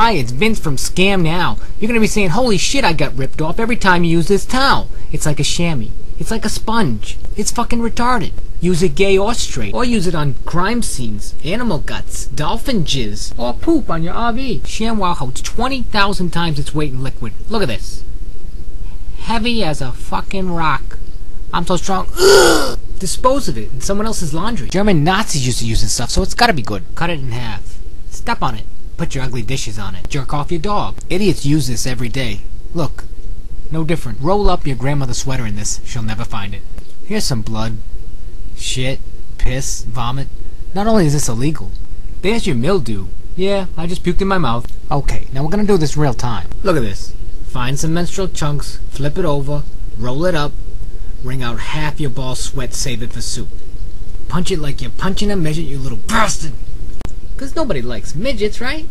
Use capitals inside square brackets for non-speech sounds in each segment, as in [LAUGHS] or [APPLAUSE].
Hi, it's Vince from Scam Now. You're gonna be saying, holy shit, I got ripped off every time you use this towel. It's like a chamois. It's like a sponge. It's fucking retarded. Use it gay or straight. Or use it on crime scenes, animal guts, dolphin jizz, or poop on your RV. ShamWow holds 20,000 times its weight in liquid. Look at this. Heavy as a fucking rock. I'm so strong. [GASPS] Dispose of it in someone else's laundry. German Nazis used to use this stuff, so it's gotta be good. Cut it in half. Step on it. Put your ugly dishes on it. Jerk off your dog. Idiots use this every day. Look. No different. Roll up your grandmother's sweater in this. She'll never find it. Here's some blood. Shit. Piss. Vomit. Not only is this illegal, there's your mildew. Yeah, I just puked in my mouth. Okay, now we're gonna do this real time. Look at this. Find some menstrual chunks, flip it over, roll it up, wring out half your ball sweat, save it for soup. Punch it like you're punching a midget, you little bastard! Cause nobody likes midgets, right?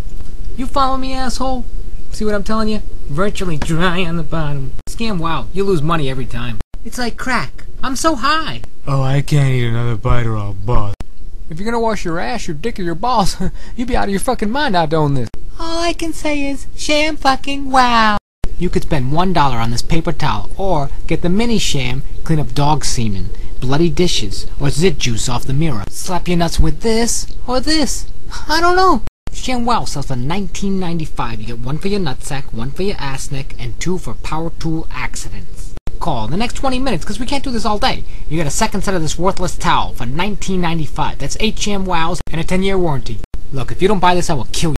You follow me, asshole? See what I'm telling you? Virtually dry on the bottom. Scam wow, you lose money every time. It's like crack. I'm so high. Oh, I can't eat another bite or I'll bust. If you're gonna wash your ass, your dick, or your balls, [LAUGHS] you'd be out of your fucking mind out doing this. All I can say is, sham fucking wow. You could spend one dollar on this paper towel, or get the mini sham, clean up dog semen, bloody dishes, or zit juice off the mirror. Slap your nuts with this, or this. I don't know. ShamWow sells for $19.95. You get one for your nutsack, one for your ass neck, and two for power tool accidents. Call the next 20 minutes because we can't do this all day. You get a second set of this worthless towel for $19.95. That's 8 ShamWows and a 10 year warranty. Look, if you don't buy this, I will kill you.